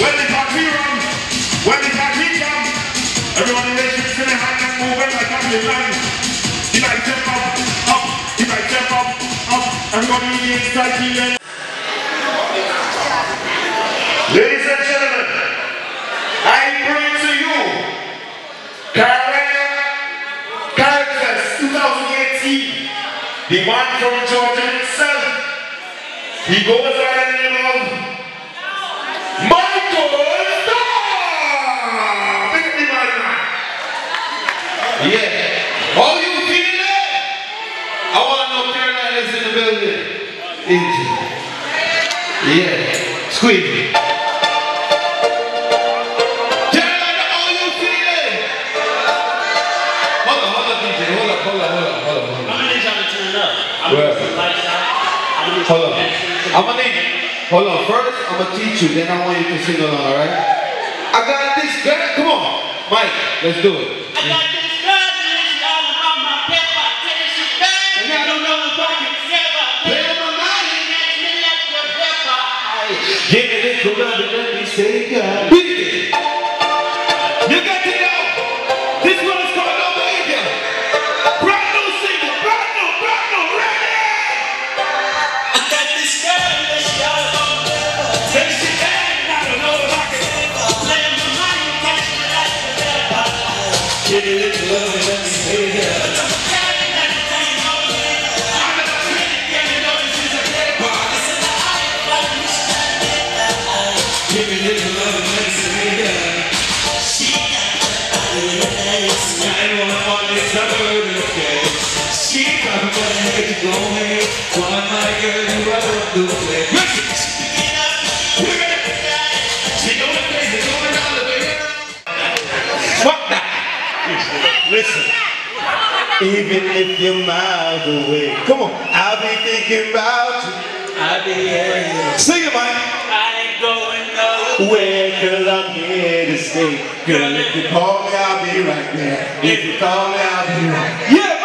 When the party run, when the party come, everyone in the nation is gonna have that movement. like I'm in line. If I step up, up, if I step up, up, everybody inside feeling. Ladies and gentlemen, I bring to you Carolina Caribfest 2018, the man from Georgia himself. He goes by the name of. Yeah. All you feeling it? I want to know Carolina's in the building. Yeah. Squeeze it. Carolina, you feeling? Hold on, hold on, Hold on, hold on, hold on, hold on. I'm gonna need y'all to turn up. Where? gonna put the lights out. I'm gonna Hold on. I'm gonna need. Hold on. First, I'm gonna teach you. Then I want you to sing along. All right? I got this girl. Come on, Mike. Let's do it. God. Beat. You got to know. This one is called. Brand new single. Brand new. Brand new. Ready? I got this girl and she I don't know if I can. My mind. Your pepper. Give me this love and let me say God. Give me this love and let me say God. I don't want this other okay. She got make it go away. One my girl, you rather do play. We're gonna she going crazy, going all the way. Fuck that. Listen. Even if you're miles away, come on, I'll be thinking about you. I'll be here. Sing it, Mike. Where, cause I'm here to stay. Girl, if you call me, I'll be right there. If you call me, I'll be right there. Yeah,